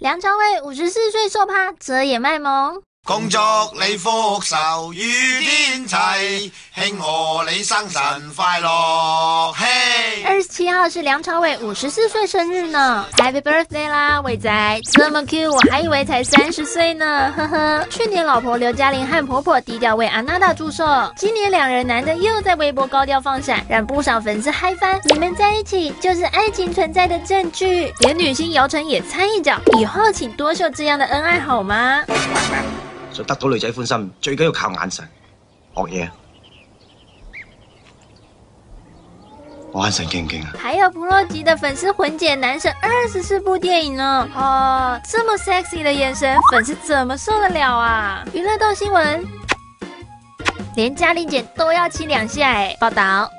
梁朝伟五十四岁受趴，遮掩卖萌。恭祝你福寿与天齐，庆贺你生辰快乐，七号是梁朝伟五十四岁生日呢，Happy birthday 啦，伟仔！这么 Q，我还以为才三十岁呢，呵呵。去年老婆刘嘉玲和婆婆低调为安娜达祝寿，今年两人难得又在微博高调放闪，让不少粉丝嗨翻。你们在一起就是爱情存在的证据，连女星姚晨也参一脚，以后请多秀这样的恩爱好吗？想得到女仔欢心，最紧要靠眼神。学嘢，我眼神劲唔劲啊？还有布洛吉的粉丝混剪男神二十四部电影呢！哦，这么 sexy 的眼神，粉丝怎么受得了啊？娱乐道新闻，连嘉玲姐都要亲两下哎！报道。